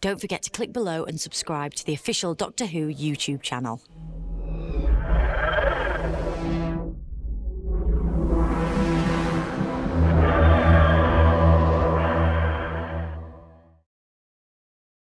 Don't forget to click below and subscribe to the official Doctor Who YouTube channel.